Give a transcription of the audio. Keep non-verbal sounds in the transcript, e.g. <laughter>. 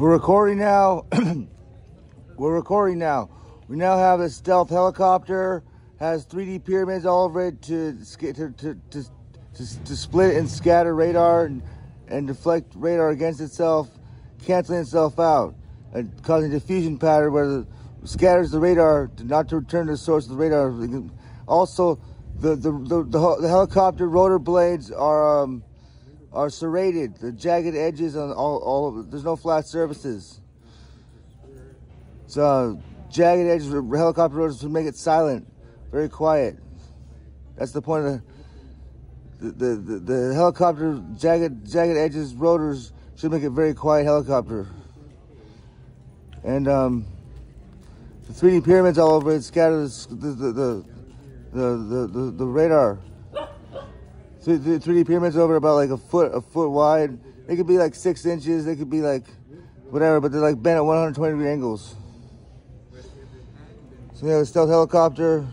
We're recording now. <clears throat> We're recording now. We now have a stealth helicopter. Has 3D pyramids all over it to to to to, to, split and scatter radar and, and deflect radar against itself, canceling itself out, and causing diffusion pattern where the scatters the radar not to return to the source of the radar. Also, the the the, the, the helicopter rotor blades are. Um, are serrated. The jagged edges on all, all of there's no flat surfaces. So jagged edges of helicopter rotors to make it silent, very quiet. That's the point of the the, the, the helicopter jagged jagged edges rotors should make it very quiet helicopter. And um, the 3D pyramids all over it scatter the the the the, the, the, the radar. 3D pyramids over about like a foot, a foot wide. They could be like six inches. They could be like whatever, but they're like bent at 120 degree angles. So we have a stealth helicopter.